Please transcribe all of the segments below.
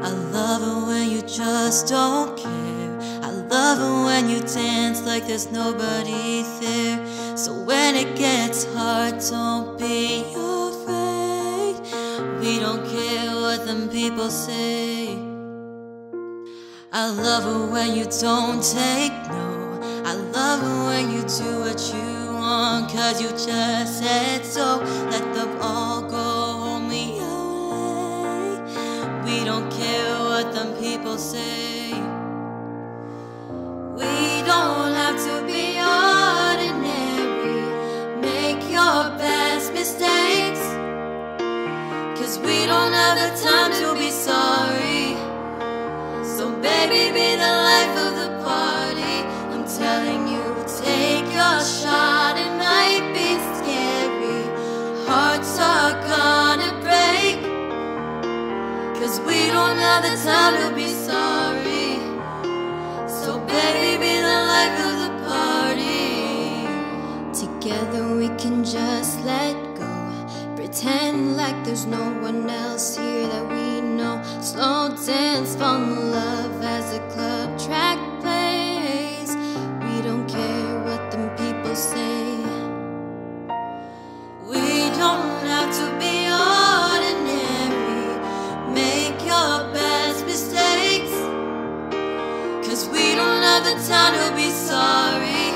I love it when you just don't care. I love it when you dance like there's nobody there. So when it gets hard, don't be afraid. We don't care what them people say. I love it when you don't take no. I love it when you do what you want, cause you just said so. Baby, be the life of the party. I'm telling you, take your shot. It might be scary. Hearts are gonna break. Cause we don't have the time to be sorry. So, baby, be the life of the party. Together we can just let go. Pretend like there's no one else here that we know. Slow dance, love the time to be sorry.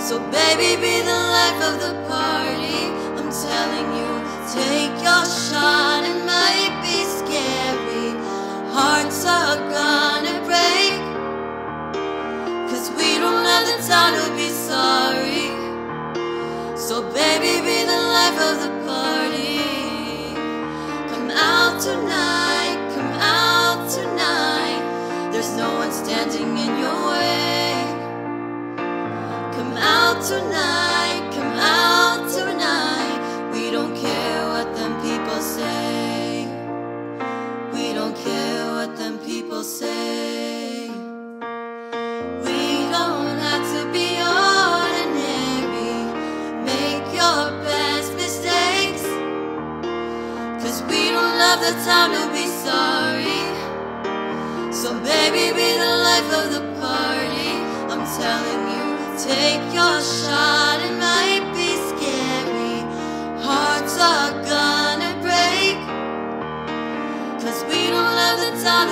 So, baby, be the life of the party. I'm telling you, take your shot. It might be scary. Hearts are gonna Come out tonight, come out tonight. We don't care what them people say. We don't care what them people say. We don't have to be ordinary. Make your best mistakes. Cause we don't have the time to be sorry. So, baby, be the life of the party. I'm telling take your shot. It might be scary. Hearts are gonna break. Cause we don't have the time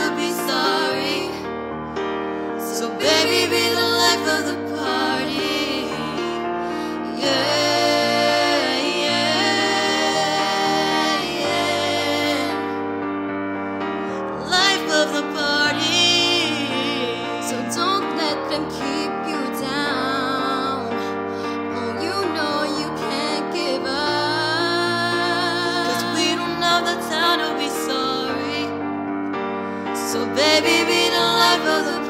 Baby, be the life of the